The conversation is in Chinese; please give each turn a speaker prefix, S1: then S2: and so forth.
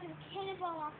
S1: like